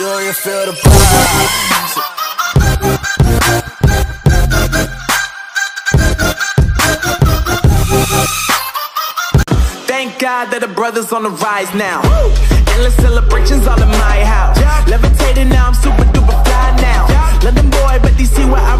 Do you feel the vibes? Thank God that the brothers on the rise now. Endless celebrations all in my house. Levitating now, I'm super duper fly now. London boy, but they see where I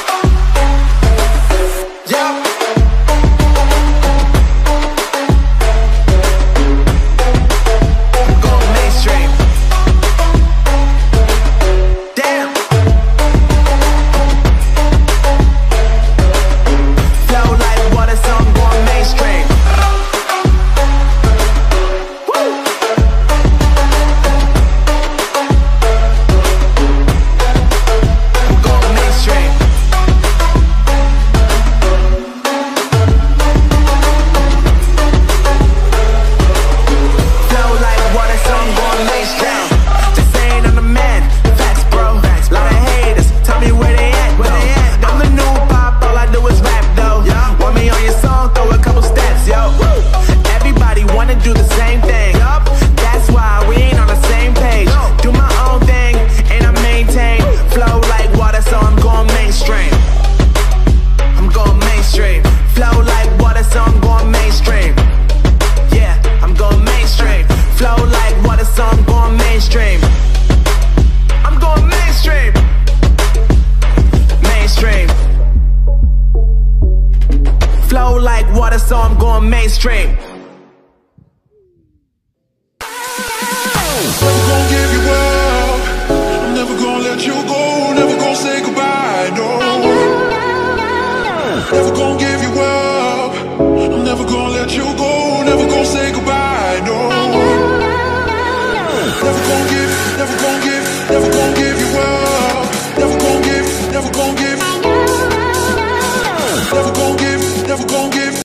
Do the same thing. That's why we ain't on the same page. Do my own thing, and I maintain. Flow like water, so I'm going mainstream. I'm going mainstream. Flow like water, so I'm going mainstream. Yeah, I'm going mainstream. Flow like water, so I'm going mainstream. I'm going mainstream. Mainstream. Flow like water, so I'm going mainstream. Never gonna give you up. I'm never gonna let you go. Never gonna say goodbye. No. Never gonna give